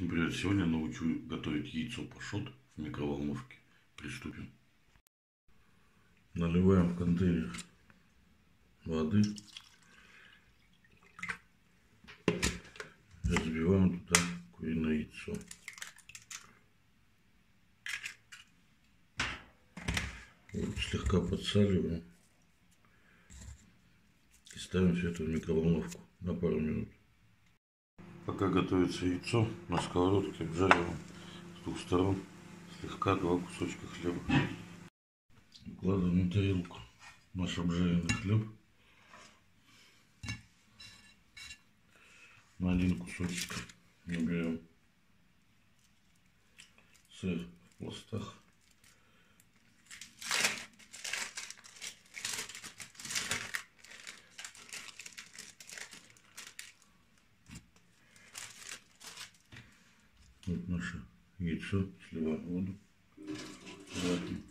Всем привет! Сегодня научу готовить яйцо пашот в микроволновке. Приступим. Наливаем в контейнер воды. Разбиваем туда куриное яйцо. Вот, слегка подсаливаем. И ставим все это в микроволновку на пару минут. Пока готовится яйцо, на сковородке обжариваем с двух сторон слегка два кусочка хлеба. Укладываем на тарелку наш обжаренный хлеб. На один кусочек наберем сыр в пластах. Вот наше яйцо, сливаем воду. Ватим.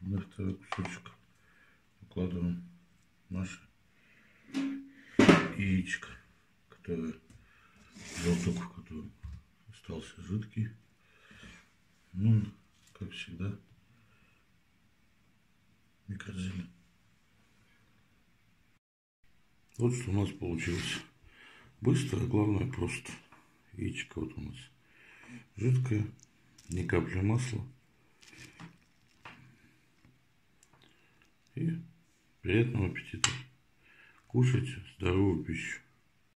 На второй кусочек укладываем наше яичко, которое желток, в котором остался жидкий. Ну, как всегда, микрозелень. Вот что у нас получилось. Быстро, а главное просто. Яичко вот у нас жидкое, ни капли масла. И приятного аппетита! Кушайте здоровую пищу.